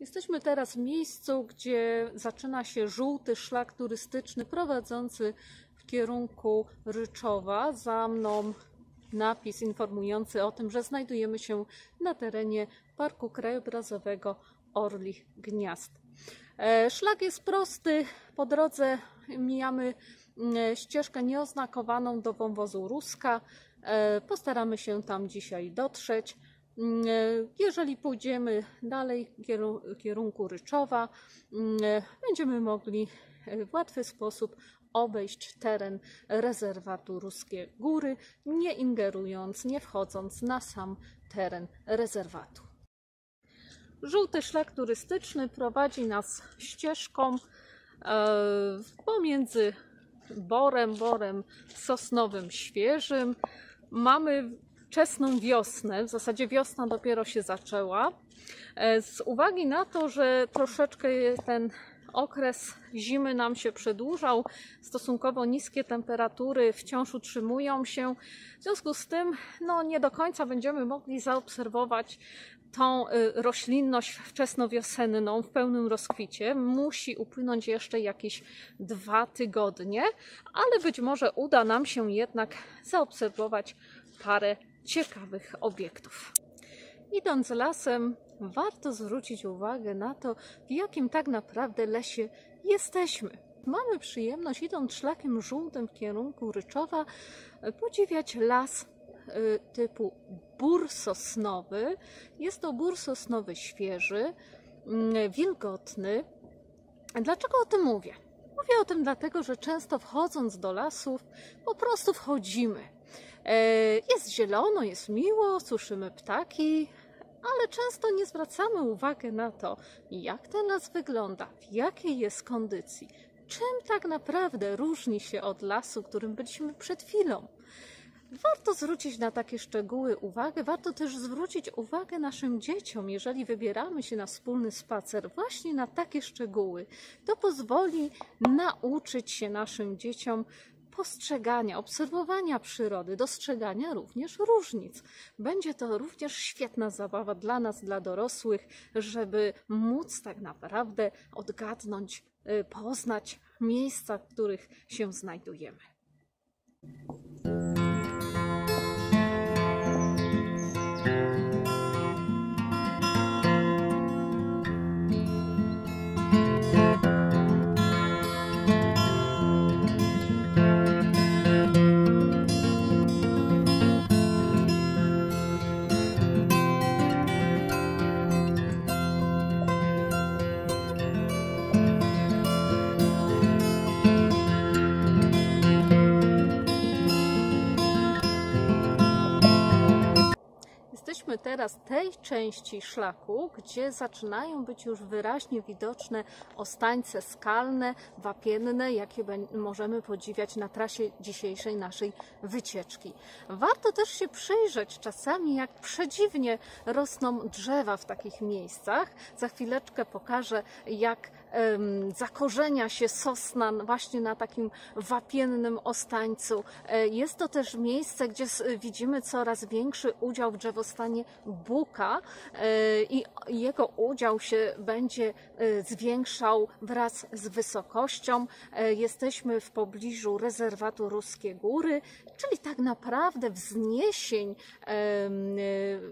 Jesteśmy teraz w miejscu, gdzie zaczyna się żółty szlak turystyczny prowadzący w kierunku Ryczowa. Za mną napis informujący o tym, że znajdujemy się na terenie Parku Krajobrazowego Orlich Gniazd. E, Szlak jest prosty. Po drodze mijamy mm, ścieżkę nieoznakowaną do wąwozu Ruska. E, Postaramy się tam dzisiaj dotrzeć. Mm, e, Jeżeli pójdziemy dalej w kieru- kierunku Ryczowa, mm, e, będziemy mogli e, w łatwy sposób obejść teren rezerwatu Ruskie Góry, nie ingerując, nie wchodząc na sam teren rezerwatu. Żółty szlak turystyczny prowadzi nas ścieżką pomiędzy borem, borem sosnowym świeżym. Mamy wczesną wiosnę, w zasadzie wiosna dopiero się zaczęła. E, Z uwagi na to, że troszeczkę ten okres zimy nam się przedłużał, stosunkowo niskie temperatury wciąż utrzymują się. W związku z tym, no nie do końca będziemy mogli zaobserwować tą y, roślinność wczesnowiosenną w pełnym rozkwicie. Musi upłynąć jeszcze jakieś dwa tygodnie, ale być może uda nam się jednak zaobserwować parę ciekawych obiektów. Idąc lasem, warto zwrócić uwagę na to, w jakim tak naprawdę lesie jesteśmy. Mamy przyjemność, idąc szlakiem żółtym w kierunku Ryczowa, podziwiać las y, typu bór sosnowy. Jest to bór sosnowy świeży, mm, wilgotny. Dlaczego o tym mówię? Mówię o tym dlatego, że często wchodząc do lasów, po prostu wchodzimy. E, Jest zielono, jest miło, słyszymy ptaki, ale często nie zwracamy uwagi na to, jak ten las wygląda, w jakiej jest kondycji, czym tak naprawdę różni się od lasu, którym byliśmy przed chwilą. Warto zwrócić na takie szczegóły uwagę, warto też zwrócić uwagę naszym dzieciom, jeżeli wybieramy się na wspólny spacer, właśnie na takie szczegóły. To pozwoli nauczyć się naszym dzieciom postrzegania, obserwowania przyrody, dostrzegania również różnic. Będzie to również świetna zabawa dla nas, dla dorosłych, żeby móc tak naprawdę odgadnąć, y, poznać miejsca, w których się znajdujemy. Teraz tej części szlaku, gdzie zaczynają być już wyraźnie widoczne ostańce skalne, wapienne, jakie możemy podziwiać na trasie dzisiejszej naszej wycieczki. Warto też się przyjrzeć czasami, jak przedziwnie rosną drzewa w takich miejscach. Za chwileczkę pokażę, jak zakorzenia się sosna właśnie na takim wapiennym ostańcu. E, Jest to też miejsce, gdzie widzimy coraz większy udział w drzewostanie buka e, i jego udział się będzie e, zwiększał wraz z wysokością. Jesteśmy w pobliżu rezerwatu Ruskie Góry, czyli tak naprawdę wzniesień,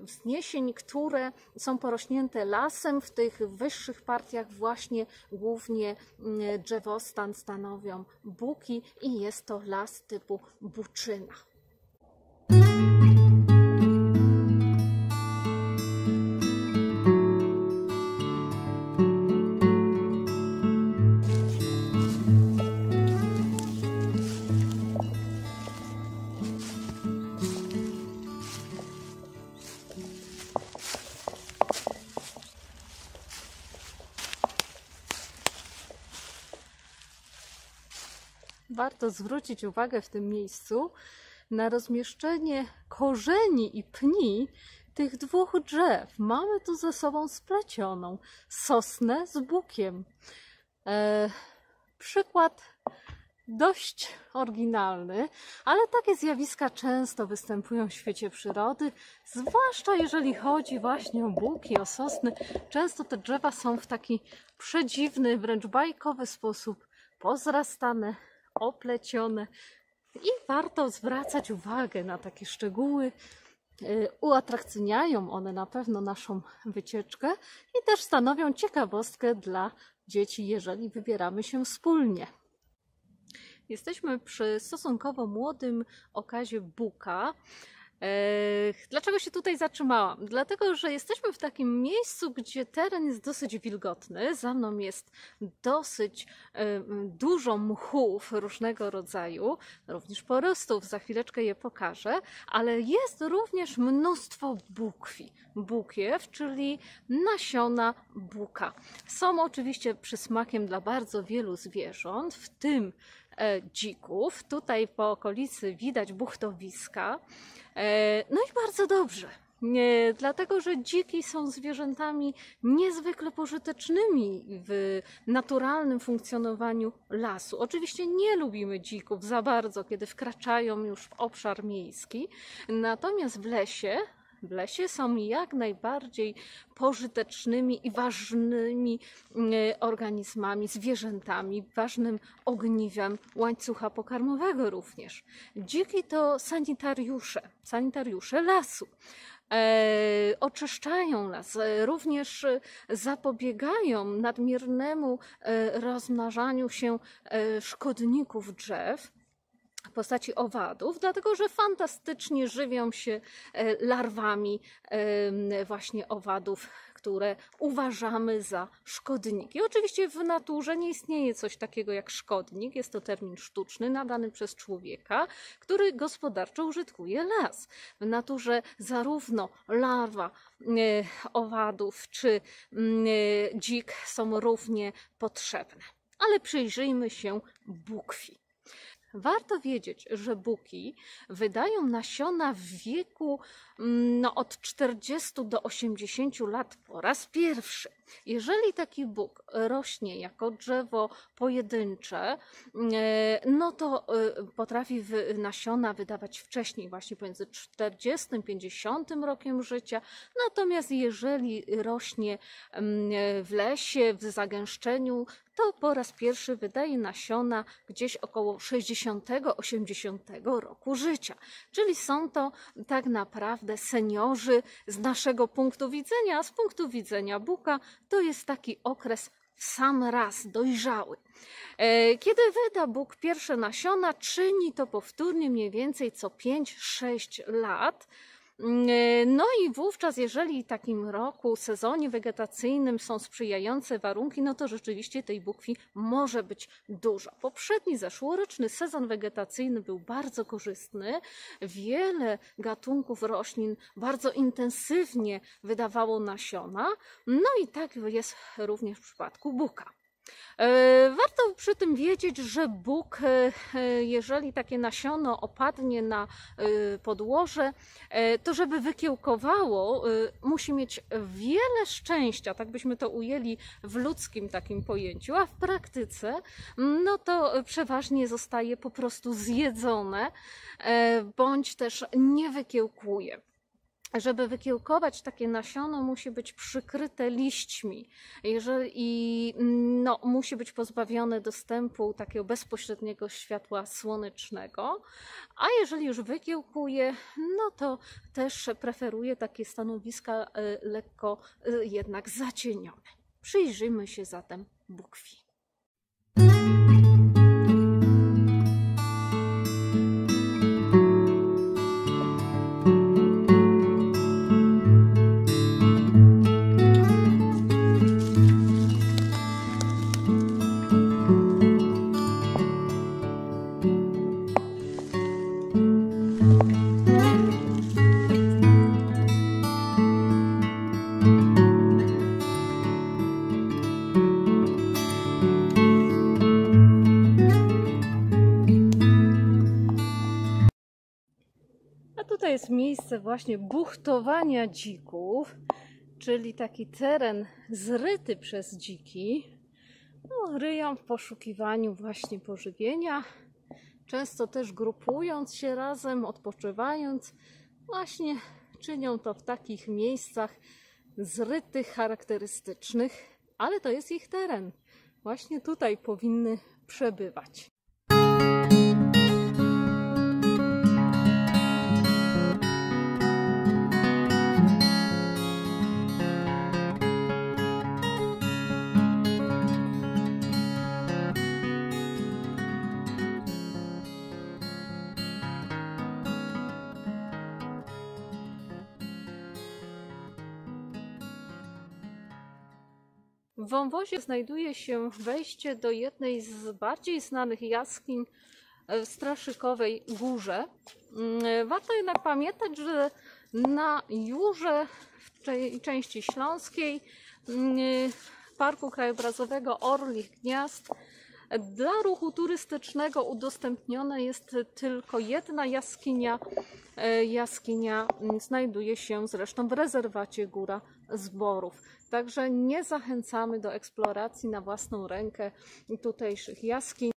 wzniesień, które są porośnięte lasem. W tych wyższych partiach właśnie głównie mm, drzewostan stanowią buki i jest to las typu buczyna. Warto zwrócić uwagę w tym miejscu na rozmieszczenie korzeni i pni tych dwóch drzew. Mamy tu ze sobą splecioną sosnę z bukiem. E, przykład dość oryginalny, ale takie zjawiska często występują w świecie przyrody, zwłaszcza jeżeli chodzi właśnie o buki, o sosny. Często te drzewa są w taki przedziwny, wręcz bajkowy sposób pozrastane, oplecione i warto zwracać uwagę na takie szczegóły. Y, uatrakcyjniają one na pewno naszą wycieczkę i też stanowią ciekawostkę dla dzieci, jeżeli wybieramy się wspólnie. Jesteśmy przy stosunkowo młodym okazie Buka. Dlaczego się tutaj zatrzymałam? Dlatego, że jesteśmy w takim miejscu, gdzie teren jest dosyć wilgotny. Za mną jest dosyć dużo mchów różnego rodzaju, również porostów. Za chwileczkę je pokażę, ale jest również mnóstwo bukwi. Bukiew, czyli nasiona buka. Są oczywiście przysmakiem dla bardzo wielu zwierząt, w tym dzików. Tutaj po okolicy widać buchtowiska. E, no i bardzo dobrze. Nie, dlatego, że dziki są zwierzętami niezwykle pożytecznymi w naturalnym funkcjonowaniu lasu. Oczywiście nie lubimy dzików za bardzo, kiedy wkraczają już w obszar miejski, natomiast w lesie w lesie są jak najbardziej pożytecznymi i ważnymi e, organizmami, zwierzętami, ważnym ogniwem łańcucha pokarmowego również. Dziki to sanitariusze, sanitariusze lasu. E, oczyszczają las, e, również zapobiegają nadmiernemu e, rozmnażaniu się e, szkodników drzew w postaci owadów, dlatego że fantastycznie żywią się e, larwami e, właśnie owadów, które uważamy za szkodniki. Oczywiście w naturze nie istnieje coś takiego jak szkodnik, jest to termin sztuczny nadany przez człowieka, który gospodarczo użytkuje las. W naturze zarówno larwa e, owadów czy mm, dzik są równie potrzebne. Ale przyjrzyjmy się bukwi. Warto wiedzieć, że buki wydają nasiona w wieku mm, no, od 40 do 80 lat po raz pierwszy. Jeżeli taki buk rośnie jako drzewo pojedyncze, e, no to e, potrafi nasiona wydawać wcześniej, właśnie pomiędzy 40 a 50 rokiem życia. Natomiast jeżeli rośnie mm, w lesie, w zagęszczeniu, to po raz pierwszy wydaje nasiona gdzieś około 60-80 roku życia. Czyli są to tak naprawdę seniorzy z naszego punktu widzenia, a z punktu widzenia Buka to jest taki okres sam raz dojrzały. E, kiedy wyda Bóg pierwsze nasiona, czyni to powtórnie mniej więcej co 5-6 lat. Mm, e, no i wówczas, jeżeli takim roku, sezonie wegetacyjnym są sprzyjające warunki, no to rzeczywiście tej bukwi może być dużo. Poprzedni, zeszłoroczny sezon wegetacyjny był bardzo korzystny. Wiele gatunków roślin bardzo intensywnie wydawało nasiona. No i tak jest również w przypadku buka. E, warto przy tym wiedzieć, że Bóg, e, e, jeżeli takie nasiono opadnie na podłoże, to żeby wykiełkowało, musi mieć wiele szczęścia, tak byśmy to ujęli w ludzkim takim pojęciu, a w praktyce, no to przeważnie zostaje po prostu zjedzone, bądź też nie wykiełkuje żeby wykiełkować takie nasiono, musi być przykryte liśćmi jeżeli, i no, musi być pozbawione dostępu takiego bezpośredniego światła słonecznego. A jeżeli już wykiełkuje, no to też preferuje takie stanowiska y, lekko y, jednak zacienione. Przyjrzyjmy się zatem bukwi. Tutaj jest miejsce właśnie buchtowania dzików, czyli taki teren zryty przez dziki. no, ryją w poszukiwaniu właśnie pożywienia. Często też grupując się razem, odpoczywając, właśnie czynią to w takich miejscach zrytych, charakterystycznych, ale to jest ich teren. Właśnie tutaj powinny przebywać. W wąwozie znajduje się wejście do jednej z bardziej znanych jaskiń w Straszykowej Górze. Mm, Warto jednak pamiętać, że na Jurze, w części śląskiej, mm, Parku Krajobrazowego Orlich Gniazd, dla ruchu turystycznego udostępniona jest tylko jedna jaskinia. E, Jaskinia znajduje się zresztą w rezerwacie Góra Zborów. Także nie zachęcamy do eksploracji na własną rękę tutejszych jaskiń.